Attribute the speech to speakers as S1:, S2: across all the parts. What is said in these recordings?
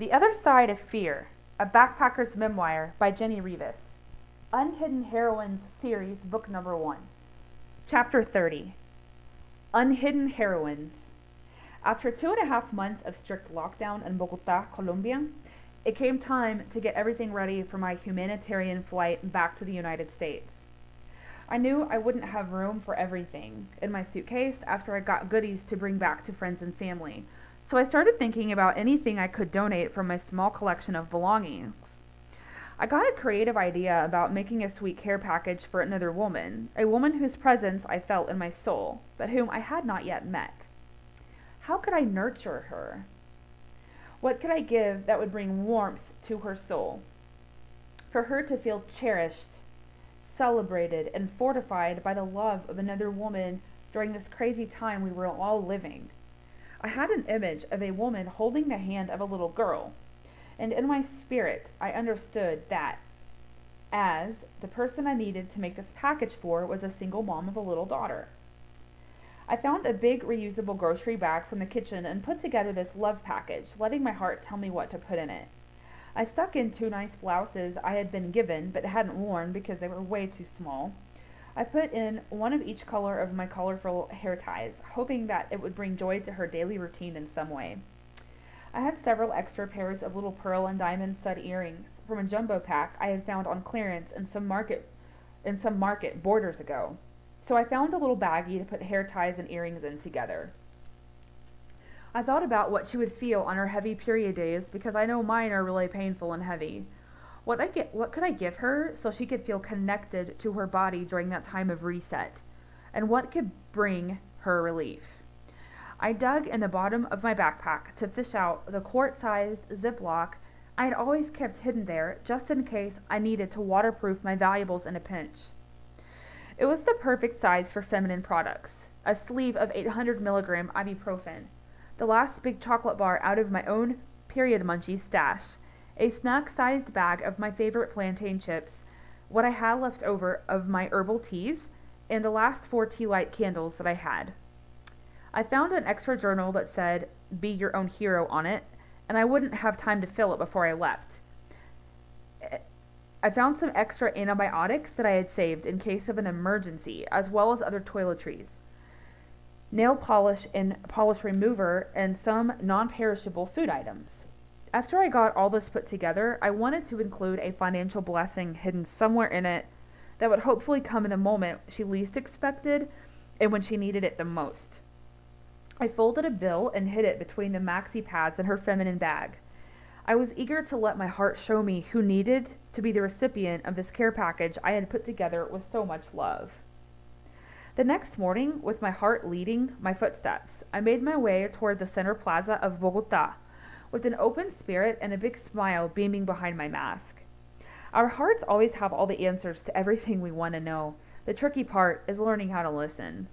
S1: The Other Side of Fear, a backpacker's memoir by Jenni Reavis. Unhidden Heroines Series, Book Number 1. Chapter 30 Unhidden Heroines. After two and a half months of strict lockdown in Bogota, Colombia, it came time to get everything ready for my humanitarian flight back to the United States. I knew I wouldn't have room for everything in my suitcase after I got goodies to bring back to friends and family, so I started thinking about anything I could donate from my small collection of belongings. I got a creative idea about making a sweet care package for another woman, a woman whose presence I felt in my soul, but whom I had not yet met. How could I nurture her? What could I give that would bring warmth to her soul? For her to feel cherished, celebrated, and fortified by the love of another woman during this crazy time we were all living. I had an image of a woman holding the hand of a little girl, and in my spirit I understood that as the person I needed to make this package for was a single mom of a little daughter. I found a big reusable grocery bag from the kitchen and put together this love package, letting my heart tell me what to put in it. I stuck in two nice blouses I had been given but hadn't worn because they were way too small. I put in one of each color of my colorful hair ties, hoping that it would bring joy to her daily routine in some way. I had several extra pairs of little pearl and diamond stud earrings from a jumbo pack I had found on clearance in some market in some market borders ago. So I found a little baggie to put hair ties and earrings in together. I thought about what she would feel on her heavy period days because I know mine are really painful and heavy. What I get what could I give her so she could feel connected to her body during that time of reset? And what could bring her relief? I dug in the bottom of my backpack to fish out the quart-sized Ziploc I had always kept hidden there just in case I needed to waterproof my valuables in a pinch. It was the perfect size for feminine products. A sleeve of 800 milligram ibuprofen, the last big chocolate bar out of my own period munchies stash, a snack sized bag of my favorite plantain chips, what I had left over of my herbal teas, and the last four tea light candles that I had. I found an extra journal that said, Be your own hero on it, and I wouldn't have time to fill it before I left. I found some extra antibiotics that I had saved in case of an emergency, as well as other toiletries, nail polish and polish remover, and some non perishable food items. After I got all this put together, I wanted to include a financial blessing hidden somewhere in it that would hopefully come in the moment she least expected and when she needed it the most. I folded a bill and hid it between the maxi pads in her feminine bag. I was eager to let my heart show me who needed to be the recipient of this care package I had put together with so much love. The next morning, with my heart leading my footsteps, I made my way toward the center plaza of Bogota with an open spirit and a big smile beaming behind my mask. Our hearts always have all the answers to everything we want to know. The tricky part is learning how to listen.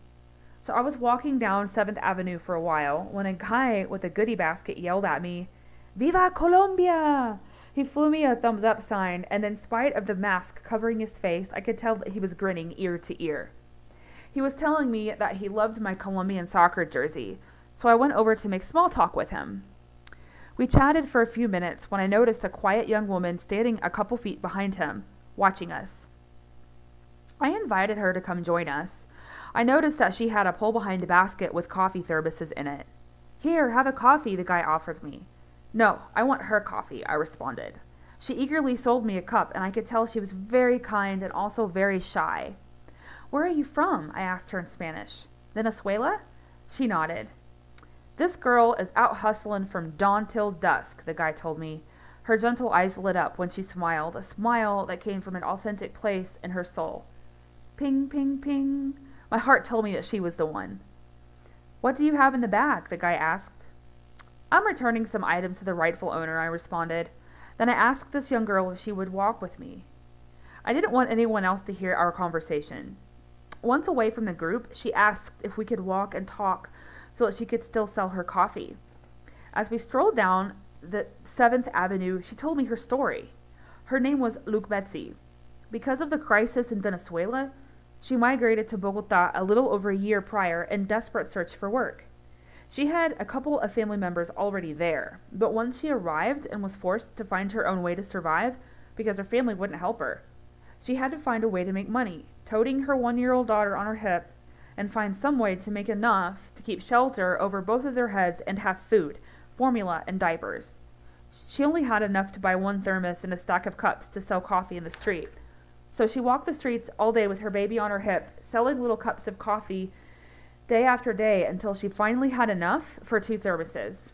S1: So I was walking down 7th Avenue for a while when a guy with a goodie basket yelled at me, Viva Colombia! He flew me a thumbs up sign, and in spite of the mask covering his face, I could tell that he was grinning ear to ear. He was telling me that he loved my Colombian soccer jersey, so I went over to make small talk with him. We chatted for a few minutes when I noticed a quiet young woman standing a couple feet behind him, watching us. I invited her to come join us. I noticed that she had a pull behind a basket with coffee thermoses in it. Here, have a coffee, the guy offered me. No, I want her coffee, I responded. She eagerly sold me a cup, and I could tell she was very kind and also very shy. Where are you from? I asked her in Spanish. Venezuela? She nodded. This girl is out hustling from dawn till dusk, the guy told me. Her gentle eyes lit up when she smiled, a smile that came from an authentic place in her soul. Ping, ping, ping. My heart told me that she was the one. What do you have in the bag? the guy asked. I'm returning some items to the rightful owner, I responded. Then I asked this young girl if she would walk with me. I didn't want anyone else to hear our conversation. Once away from the group, she asked if we could walk and talk so that she could still sell her coffee. As we strolled down the 7th Avenue, she told me her story. Her name was Luke Betsy. Because of the crisis in Venezuela, she migrated to Bogota a little over a year prior in desperate search for work. She had a couple of family members already there, but once she arrived and was forced to find her own way to survive because her family wouldn't help her, she had to find a way to make money, toting her one year old daughter on her hip, and find some way to make enough to keep shelter over both of their heads and have food, formula, and diapers. She only had enough to buy one thermos and a stack of cups to sell coffee in the street. So she walked the streets all day with her baby on her hip, selling little cups of coffee day after day until she finally had enough for two thermoses.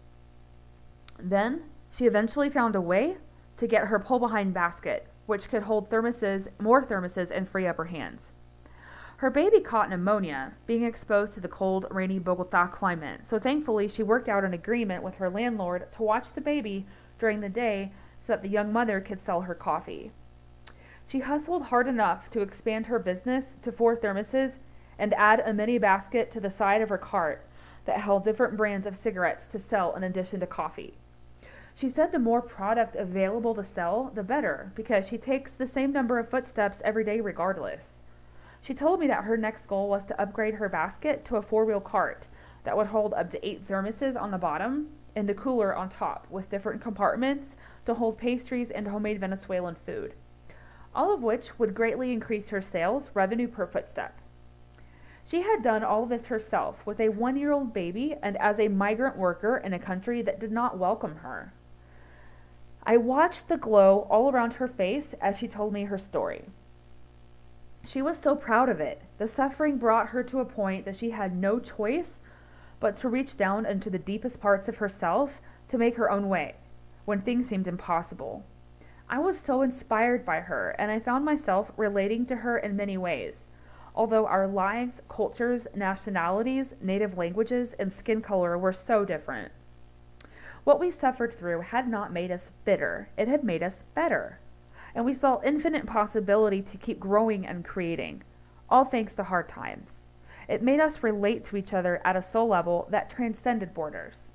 S1: Then she eventually found a way to get her pull behind basket, which could hold thermoses, more thermoses, and free up her hands. Her baby caught pneumonia, being exposed to the cold, rainy Bogota climate, so thankfully she worked out an agreement with her landlord to watch the baby during the day so that the young mother could sell her coffee. She hustled hard enough to expand her business to four thermoses and add a mini basket to the side of her cart that held different brands of cigarettes to sell in addition to coffee. She said the more product available to sell, the better, because she takes the same number of footsteps every day regardless. She told me that her next goal was to upgrade her basket to a four wheel cart that would hold up to eight thermoses on the bottom and a cooler on top with different compartments to hold pastries and homemade Venezuelan food all of which would greatly increase her sales revenue per footstep. She had done all this herself with a one year old baby and as a migrant worker in a country that did not welcome her. I watched the glow all around her face as she told me her story. She was so proud of it. The suffering brought her to a point that she had no choice but to reach down into the deepest parts of herself to make her own way when things seemed impossible. I was so inspired by her, and I found myself relating to her in many ways. Although our lives, cultures, nationalities, native languages, and skin color were so different. What we suffered through had not made us bitter, it had made us better. And we saw infinite possibility to keep growing and creating, all thanks to hard times. It made us relate to each other at a soul level that transcended borders.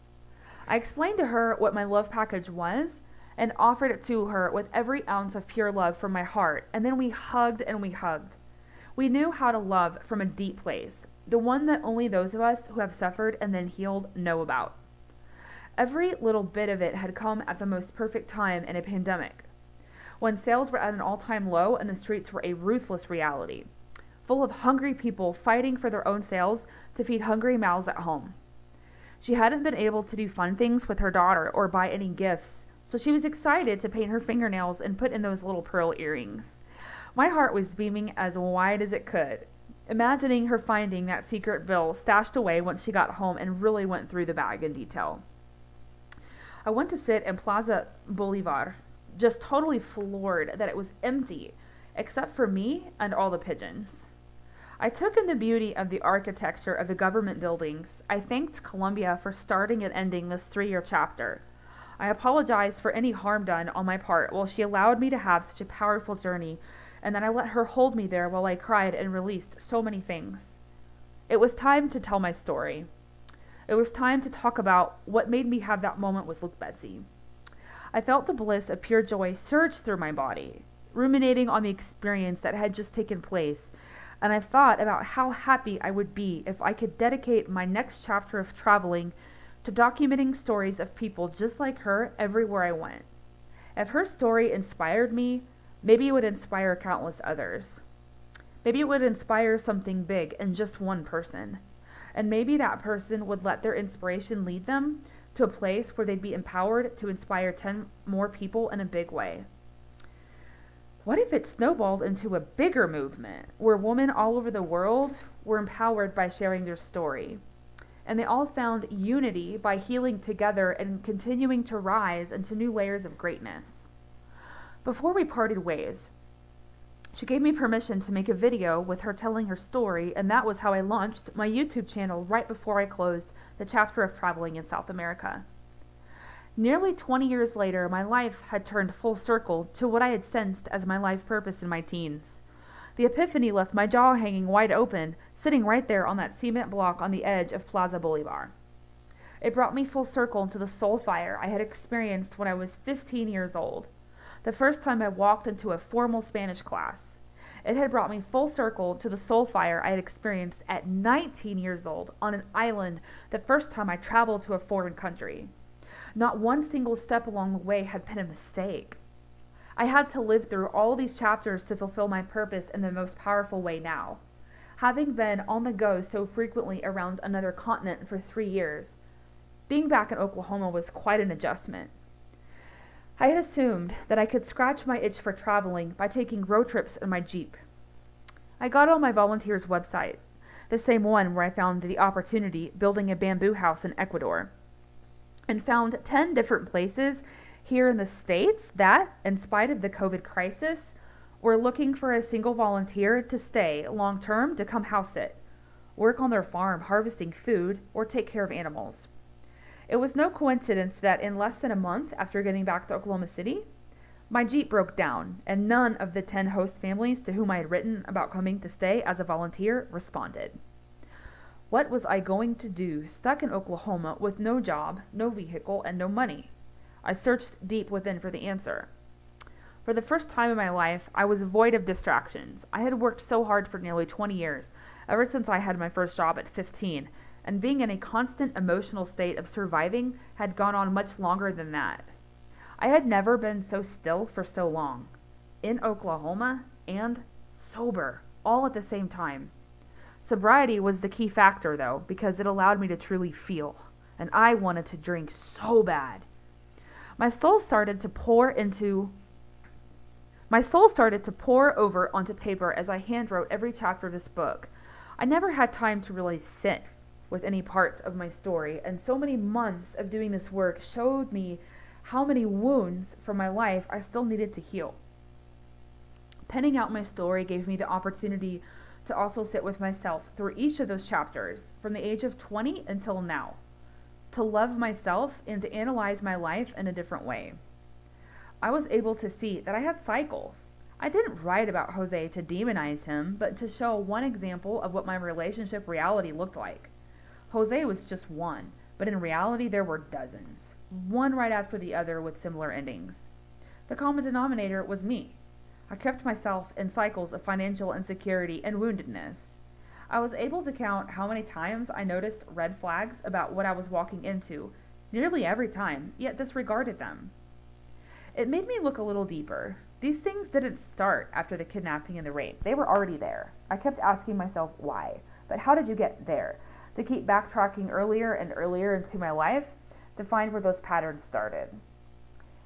S1: I explained to her what my love package was and offered it to her with every ounce of pure love from my heart, and then we hugged and we hugged. We knew how to love from a deep place, the one that only those of us who have suffered and then healed know about. Every little bit of it had come at the most perfect time in a pandemic, when sales were at an all time low and the streets were a ruthless reality, full of hungry people fighting for their own sales to feed hungry mouths at home. She hadn't been able to do fun things with her daughter or buy any gifts so she was excited to paint her fingernails and put in those little pearl earrings. My heart was beaming as wide as it could, imagining her finding that secret bill stashed away once she got home and really went through the bag in detail. I went to sit in Plaza Bolivar, just totally floored that it was empty, except for me and all the pigeons. I took in the beauty of the architecture of the government buildings. I thanked Colombia for starting and ending this three year chapter. I apologized for any harm done on my part while she allowed me to have such a powerful journey, and then I let her hold me there while I cried and released so many things. It was time to tell my story. It was time to talk about what made me have that moment with Luke Betsy. I felt the bliss of pure joy surge through my body, ruminating on the experience that had just taken place, and I thought about how happy I would be if I could dedicate my next chapter of traveling to documenting stories of people just like her everywhere I went. If her story inspired me, maybe it would inspire countless others. Maybe it would inspire something big in just one person. And maybe that person would let their inspiration lead them to a place where they'd be empowered to inspire 10 more people in a big way. What if it snowballed into a bigger movement where women all over the world were empowered by sharing their story? and they all found unity by healing together and continuing to rise into new layers of greatness. Before we parted ways, she gave me permission to make a video with her telling her story, and that was how I launched my YouTube channel right before I closed the chapter of traveling in South America. Nearly 20 years later, my life had turned full circle to what I had sensed as my life purpose in my teens. The epiphany left my jaw hanging wide open, sitting right there on that cement block on the edge of Plaza Bolivar. It brought me full circle to the soul fire I had experienced when I was 15 years old, the first time I walked into a formal Spanish class. It had brought me full circle to the soul fire I had experienced at 19 years old on an island the first time I traveled to a foreign country. Not one single step along the way had been a mistake. I had to live through all these chapters to fulfill my purpose in the most powerful way now. Having been on the go so frequently around another continent for three years, being back in Oklahoma was quite an adjustment. I had assumed that I could scratch my itch for traveling by taking road trips in my Jeep. I got on my volunteer's website, the same one where I found the opportunity building a bamboo house in Ecuador, and found 10 different places here in the States that, in spite of the COVID crisis, were looking for a single volunteer to stay long term to come house it, work on their farm harvesting food, or take care of animals. It was no coincidence that in less than a month after getting back to Oklahoma City, my Jeep broke down, and none of the 10 host families to whom I had written about coming to stay as a volunteer responded. What was I going to do stuck in Oklahoma with no job, no vehicle, and no money? I searched deep within for the answer. For the first time in my life, I was void of distractions. I had worked so hard for nearly 20 years, ever since I had my first job at 15, and being in a constant emotional state of surviving had gone on much longer than that. I had never been so still for so long, in Oklahoma and sober, all at the same time. Sobriety was the key factor, though, because it allowed me to truly feel, and I wanted to drink so bad. My soul started to pour into my soul started to pour over onto paper as I handwrote every chapter of this book. I never had time to really sit with any parts of my story, and so many months of doing this work showed me how many wounds from my life I still needed to heal. Penning out my story gave me the opportunity to also sit with myself through each of those chapters from the age of 20 until now to love myself and to analyze my life in a different way. I was able to see that I had cycles. I didn't write about Jose to demonize him, but to show one example of what my relationship reality looked like. Jose was just one, but in reality, there were dozens, one right after the other with similar endings. The common denominator was me. I kept myself in cycles of financial insecurity and woundedness. I was able to count how many times I noticed red flags about what I was walking into, nearly every time, yet disregarded them. It made me look a little deeper. These things didn't start after the kidnapping and the rape, they were already there. I kept asking myself why. But how did you get there? To keep backtracking earlier and earlier into my life to find where those patterns started.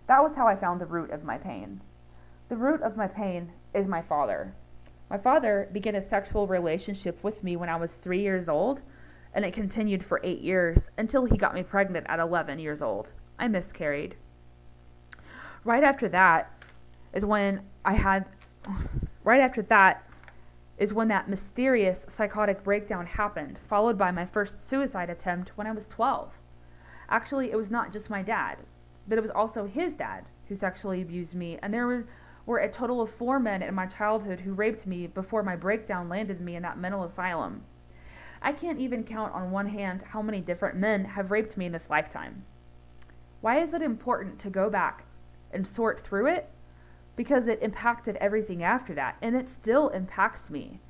S1: That was how I found the root of my pain. The root of my pain is my father. My father began a sexual relationship with me when I was three years old, and it continued for eight years until he got me pregnant at 11 years old. I miscarried. Right after that is when I had, right after that is when that mysterious psychotic breakdown happened, followed by my first suicide attempt when I was 12. Actually, it was not just my dad, but it was also his dad who sexually abused me, and there were were a total of four men in my childhood who raped me before my breakdown landed me in that mental asylum. I can't even count on one hand how many different men have raped me in this lifetime. Why is it important to go back and sort through it? Because it impacted everything after that, and it still impacts me.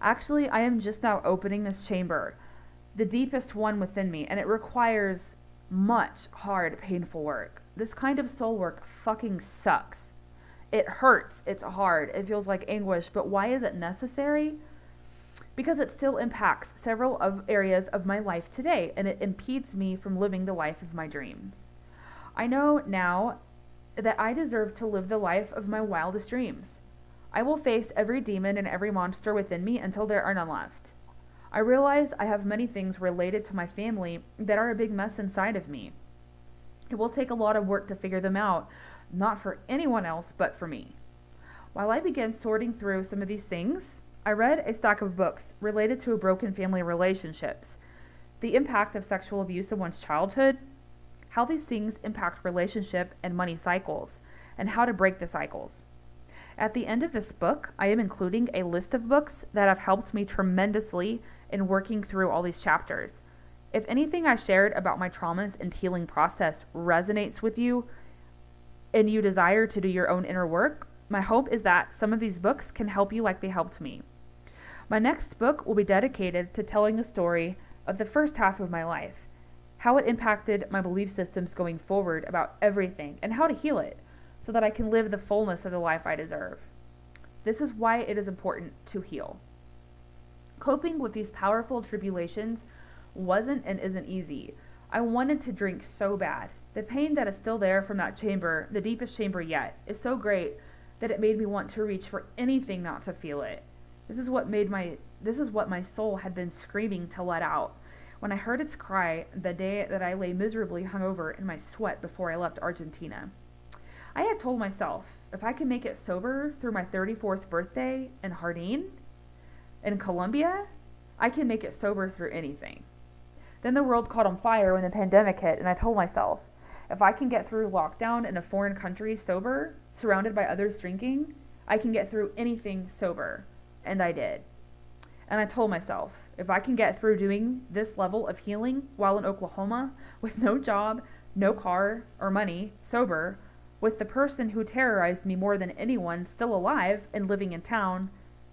S1: Actually, I am just now opening this chamber, the deepest one within me, and it requires much hard, painful work. This kind of soul work fucking sucks. It hurts. It's hard. It feels like anguish. But why is it necessary? Because it still impacts several of areas of my life today and it impedes me from living the life of my dreams. I know now that I deserve to live the life of my wildest dreams. I will face every demon and every monster within me until there are none left. I realize I have many things related to my family that are a big mess inside of me. It will take a lot of work to figure them out, not for anyone else but for me. While I began sorting through some of these things, I read a stack of books related to broken family relationships, the impact of sexual abuse in one's childhood, how these things impact relationship and money cycles, and how to break the cycles. At the end of this book, I am including a list of books that have helped me tremendously in working through all these chapters. If anything I shared about my traumas and healing process resonates with you, and you desire to do your own inner work, My hope is that some of these books can help you like they helped me. My next book will be dedicated to telling the story of the first half of my life, how it impacted my belief systems going forward about everything, and how to heal it so that I can live the fullness of the life I deserve. This is why it is important to heal. Coping with these powerful tribulations wasn't and isn't easy. I wanted to drink so bad. The pain that is still there from that chamber, the deepest chamber yet, is so great that it made me want to reach for anything not to feel it. This is what made my this is what my soul had been screaming to let out. When I heard its cry the day that I lay miserably hungover in my sweat before I left Argentina. I had told myself, if I can make it sober through my 34th birthday in Jardín, in Colombia, I can make it sober through anything. Then the world caught on fire when the pandemic hit, and I told myself, if I can get through lockdown in a foreign country sober, surrounded by others drinking, I can get through anything sober. And I did. And I told myself, if I can get through doing this level of healing while in Oklahoma with no job, no car or money, sober, with the person who terrorized me more than anyone still alive and living in town,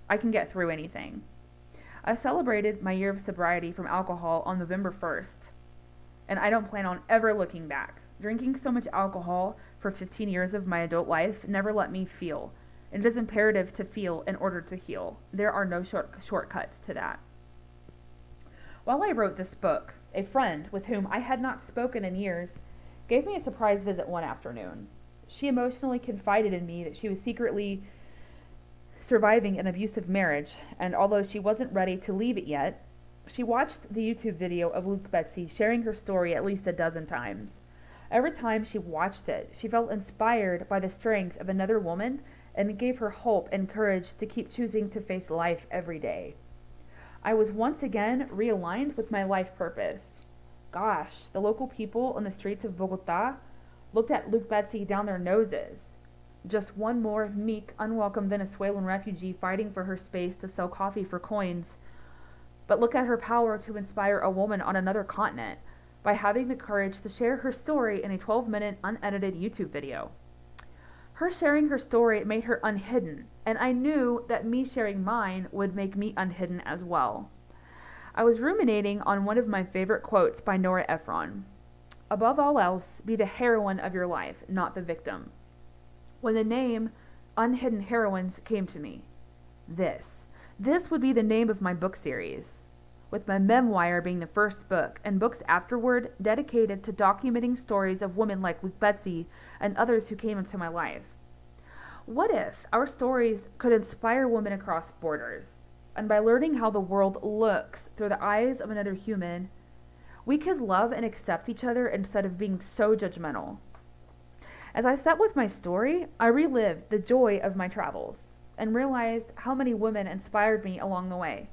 S1: I can get through anything. I celebrated my year of sobriety from alcohol on November 1st, and I don't plan on ever looking back. Drinking so much alcohol for 15 years of my adult life never let me feel. It is imperative to feel in order to heal. There are no short- shortcuts to that. While I wrote this book, a friend with whom I had not spoken in years gave me a surprise visit one afternoon. She emotionally confided in me that she was secretly surviving an abusive marriage, and although she wasn't ready to leave it yet, she watched the YouTube video of Luke Betsy sharing her story at least a dozen times. Every time she watched it, she felt inspired by the strength of another woman and it gave her hope and courage to keep choosing to face life every day. I was once again realigned with my life purpose. Gosh, the local people on the streets of Bogota looked at Luke Betsy down their noses. Just one more meek, unwelcome Venezuelan refugee fighting for her space to sell coffee for coins. But look at her power to inspire a woman on another continent by having the courage to share her story in a 12 minute unedited YouTube video. Her sharing her story made her unhidden, and I knew that me sharing mine would make me unhidden as well. I was ruminating on one of my favorite quotes by Nora Ephron. Above all else, be the heroine of your life, not the victim. When the name Unhidden Heroines came to me, this, this would be the name of my book series, with my memoir being the first book, and books afterward dedicated to documenting stories of women like Luke Betsy and others who came into my life. What if our stories could inspire women across borders? And by learning how the world looks through the eyes of another human, we could love and accept each other instead of being so judgmental. As I sat with my story, I relived the joy of my travels and realized how many women inspired me along the way.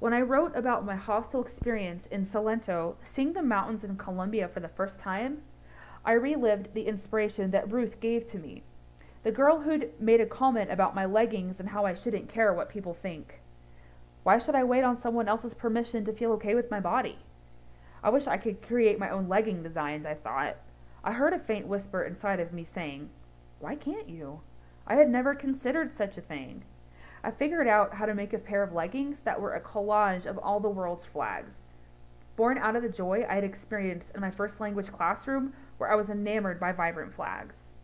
S1: When I wrote about my hostel experience in Salento, seeing the mountains in Colombia for the first time, I relived the inspiration that Ruth gave to me. The girl who'd made a comment about my leggings and how I shouldn't care what people think. Why should I wait on someone else's permission to feel okay with my body? I wish I could create my own legging designs, I thought. I heard a faint whisper inside of me saying, Why can't you? I had never considered such a thing. I figured out how to make a pair of leggings that were a collage of all the world's flags. Born out of the joy I had experienced in my first language classroom, where I was enamored by vibrant flags.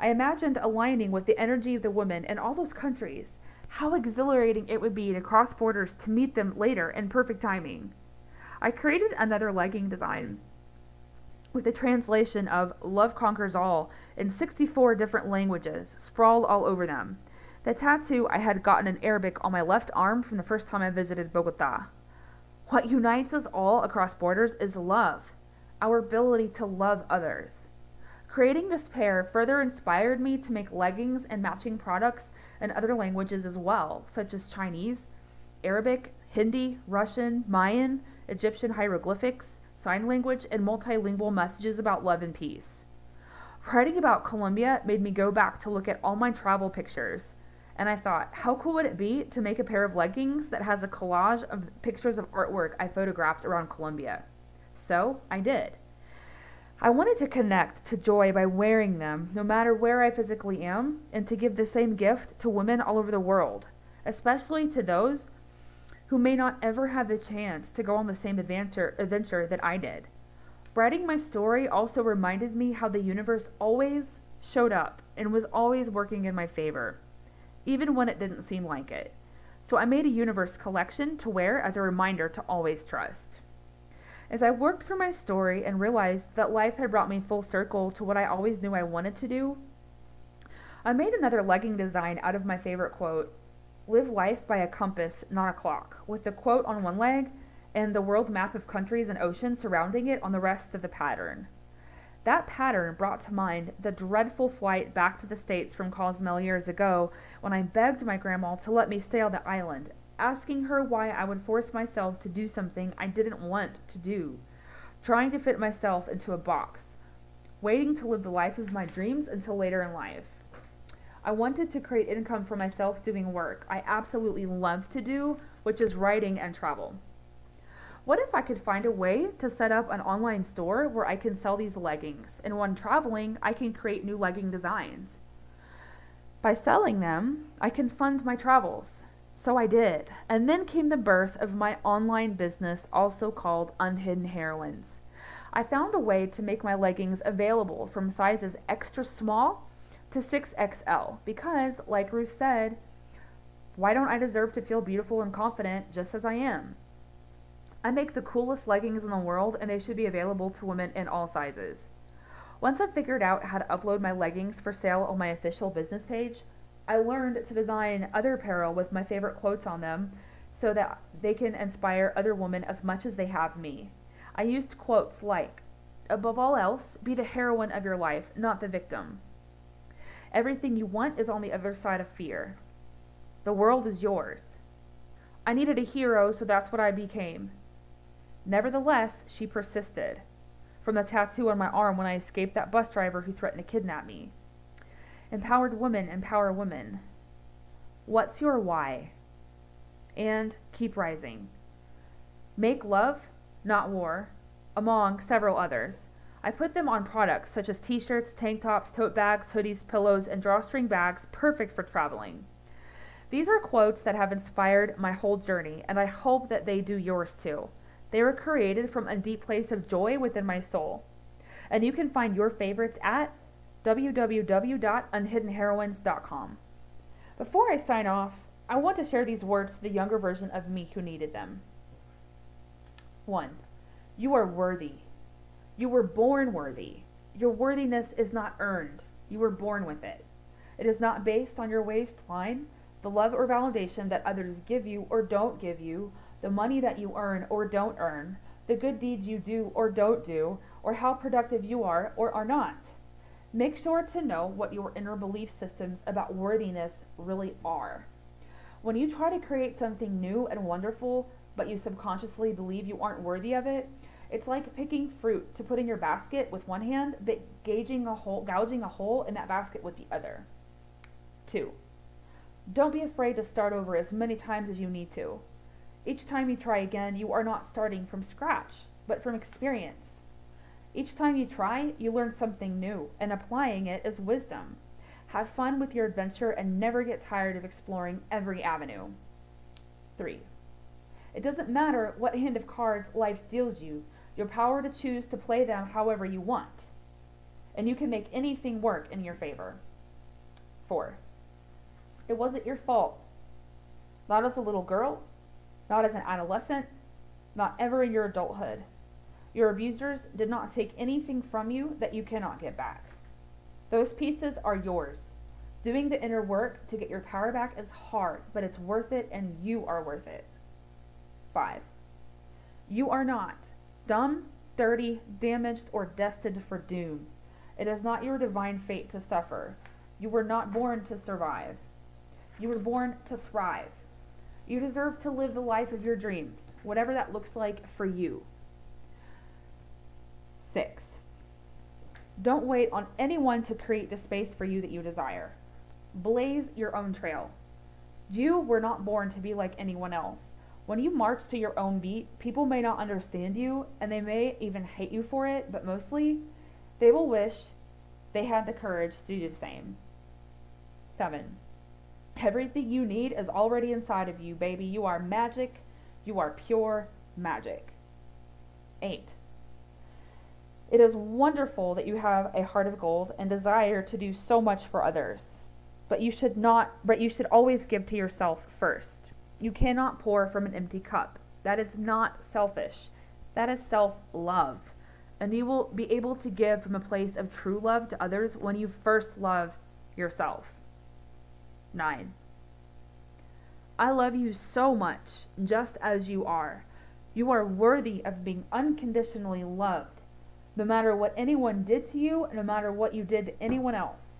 S1: I imagined aligning with the energy of the women in all those countries. How exhilarating it would be to cross borders to meet them later in perfect timing. I created another legging design with a translation of Love Conquers All in 64 different languages, sprawled all over them. The tattoo I had gotten in Arabic on my left arm from the first time I visited Bogota. What unites us all across borders is love, our ability to love others. Creating this pair further inspired me to make leggings and matching products in other languages as well, such as Chinese, Arabic, Hindi, Russian, Mayan, Egyptian hieroglyphics, sign language, and multilingual messages about love and peace. Writing about Colombia made me go back to look at all my travel pictures, and I thought, how cool would it be to make a pair of leggings that has a collage of pictures of artwork I photographed around Colombia? So I did. I wanted to connect to joy by wearing them, no matter where I physically am, and to give the same gift to women all over the world, especially to those who may not ever have the chance to go on the same adventure, adventure that I did. Writing my story also reminded me how the universe always showed up and was always working in my favor, even when it didn't seem like it. So I made a universe collection to wear as a reminder to always trust. As I worked through my story and realized that life had brought me full circle to what I always knew I wanted to do, I made another legging design out of my favorite quote Live life by a compass, not a clock, with the quote on one leg and the world map of countries and oceans surrounding it on the rest of the pattern. That pattern brought to mind the dreadful flight back to the States from Cozumel years ago when I begged my grandma to let me stay on the island, asking her why I would force myself to do something I didn't want to do, trying to fit myself into a box, waiting to live the life of my dreams until later in life. I wanted to create income for myself doing work I absolutely love to do, which is writing and travel. What if I could find a way to set up an online store where I can sell these leggings, and when traveling, I can create new legging designs? By selling them, I can fund my travels. So I did. And then came the birth of my online business, also called Unhidden Heroines. I found a way to make my leggings available from sizes extra small to 6XL because, like Ruth said, why don't I deserve to feel beautiful and confident just as I am? I make the coolest leggings in the world and they should be available to women in all sizes. Once I figured out how to upload my leggings for sale on my official business page, I learned to design other apparel with my favorite quotes on them so that they can inspire other women as much as they have me. I used quotes like, Above all else, be the heroine of your life, not the victim. Everything you want is on the other side of fear. The world is yours. I needed a hero, so that's what I became. Nevertheless, she persisted. From the tattoo on my arm when I escaped that bus driver who threatened to kidnap me. Empowered women empower women. What's your why? And keep rising. Make love, not war, among several others. I put them on products such as t shirts, tank tops, tote bags, hoodies, pillows, and drawstring bags perfect for traveling. These are quotes that have inspired my whole journey, and I hope that they do yours too. They were created from a deep place of joy within my soul. And you can find your favorites at www.unhiddenheroines.com. Before I sign off, I want to share these words to the younger version of me who needed them. 1. You are worthy. You were born worthy. Your worthiness is not earned, you were born with it. It is not based on your waistline, the love or validation that others give you or don't give you, the money that you earn or don't earn, the good deeds you do or don't do, or how productive you are or are not. Make sure to know what your inner belief systems about worthiness really are. When you try to create something new and wonderful, but you subconsciously believe you aren't worthy of it, it's like picking fruit to put in your basket with one hand, but gauging a hole, gouging a hole in that basket with the other. Two, don't be afraid to start over as many times as you need to. Each time you try again, you are not starting from scratch, but from experience. Each time you try, you learn something new, and applying it is wisdom. Have fun with your adventure and never get tired of exploring every avenue. 3. It doesn't matter what hand of cards life deals you, your power to choose to play them however you want. And you can make anything work in your favor. 4. It wasn't your fault. Not as a little girl, not as an adolescent, not ever in your adulthood. Your abusers did not take anything from you that you cannot get back. Those pieces are yours. Doing the inner work to get your power back is hard, but it's worth it and you are worth it. 5. You are not dumb, dirty, damaged, or destined for doom. It is not your divine fate to suffer. You were not born to survive. You were born to thrive. You deserve to live the life of your dreams, whatever that looks like for you. Six, don't wait on anyone to create the space for you that you desire. Blaze your own trail. You were not born to be like anyone else. When you march to your own beat, people may not understand you and they may even hate you for it, but mostly They will wish they had the courage to do the same. 7. Everything you need is already inside of you, baby. You are magic. You are pure magic. 8. It is wonderful that you have a heart of gold and desire to do so much for others. But you should not but you should always give to yourself first. You cannot pour from an empty cup. That is not selfish. That is self-love. And you will be able to give from a place of true love to others when you first love yourself. 9. I love you so much, just as you are. You are worthy of being unconditionally loved, no matter what anyone did to you, no matter what you did to anyone else.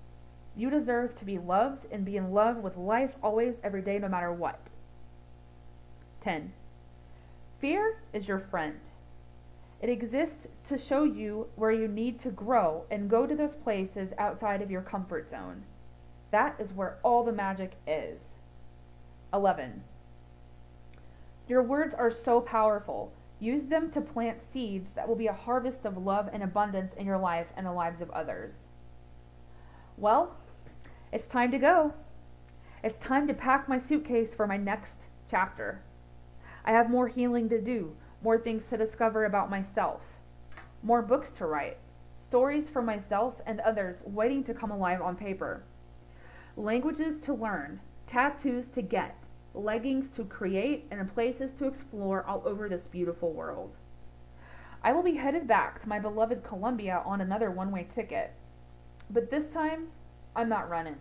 S1: You deserve to be loved and be in love with life always, every day, no matter what. 10. Fear is your friend. It exists to show you where you need to grow and go to those places outside of your comfort zone. That is where all the magic is. 11. Your words are so powerful. Use them to plant seeds that will be a harvest of love and abundance in your life and the lives of others. Well, it's time to go. It's time to pack my suitcase for my next chapter. I have more healing to do, more things to discover about myself, more books to write, stories for myself and others waiting to come alive on paper, languages to learn, tattoos to get, leggings to create, and places to explore all over this beautiful world. I will be headed back to my beloved Colombia on another one way ticket. But this time, I'm not running.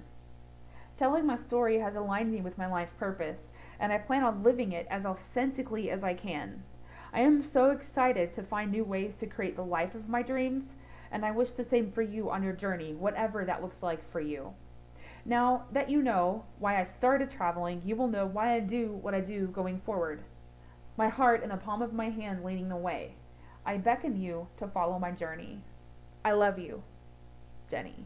S1: Telling my story has aligned me with my life purpose, and I plan on living it as authentically as I can. I am so excited to find new ways to create the life of my dreams, and I wish the same for you on your journey, whatever that looks like for you. Now that you know why I started traveling, you will know why I do what I do going forward. My heart in the palm of my hand leading the way. I beckon you to follow my journey. I love you, Jenni.